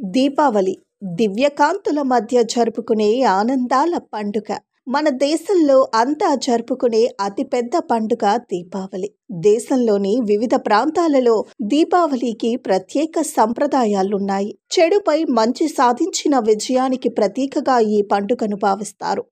దీపావళి దివ్యకాంతుల మధ్య జరుపుకునే ఆనందాల పండుగ. మన దేశంలో అంతా జరుపుకునే అతిపెద్ద పండుగ దీపావళి. దేశంలోని వివిధ ప్రాంతాలలో దీపావళికి ప్రత్యేక సంప్రదాయాలున్నాయి. చెడుపై మంచి సాధించిన విజయానికి ప్రతీకగా ఈ పండుగను భావిస్తారు.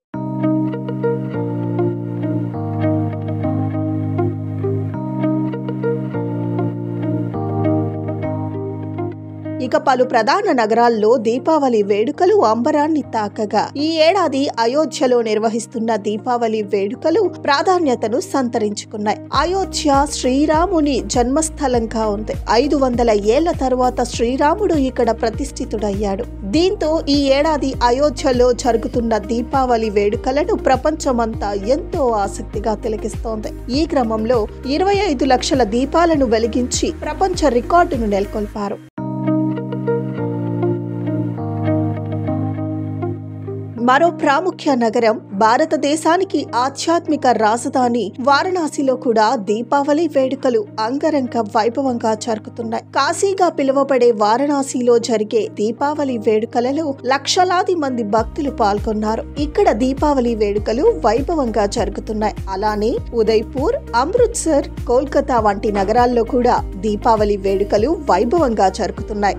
ఇక పలు ప్రధాన నగరాల్లో దీపావళి వేడుకలు అంబరాన్ని తాకగా. ఈ ఏడాది అయోధ్యలో నిర్వహిస్తున్న దీపావళి వేడుకలు ప్రాధాన్యతను సంతరించుకున్నాయి. అయోధ్య శ్రీరాముని జన్మస్థలంగా ఉంది. ఐదు వందల ఏళ్ళ తరువాత శ్రీరాముడు ఇక్కడ ప్రతిష్ఠితుడయ్యాడు. దీంతో ఈ ఏడాది అయోధ్యలో జరుగుతున్న దీపావళి వేడుకలను ప్రపంచమంతా ఎంతో ఆసక్తిగా తిలకిస్తోంది. ఈ క్రమంలో ఇరవై ఐదు లక్షల దీపాలను వెలిగించి ప్రపంచ రికార్డును నెలకొల్పారు. మరో ప్రాముఖ్య నగరం భారతదేశానికి ఆధ్యాత్మిక రాజధాని వారణాసిలో కూడా దీపావళి వేడుకలు అంగరంగ వైభవంగా జరుగుతున్నాయి. కాశీగా పిలువబడే వారణాసిలో జరిగే దీపావళి వేడుకలలో లక్షలాది మంది భక్తులు పాల్గొన్నారు. ఇక్కడ దీపావళి వేడుకలు వైభవంగా జరుగుతున్నాయి. అలానే ఉదయ్పూర్ అమృత్సర్ కోల్కతా వంటి నగరాల్లో కూడా దీపావళి వేడుకలు వైభవంగా జరుగుతున్నాయి.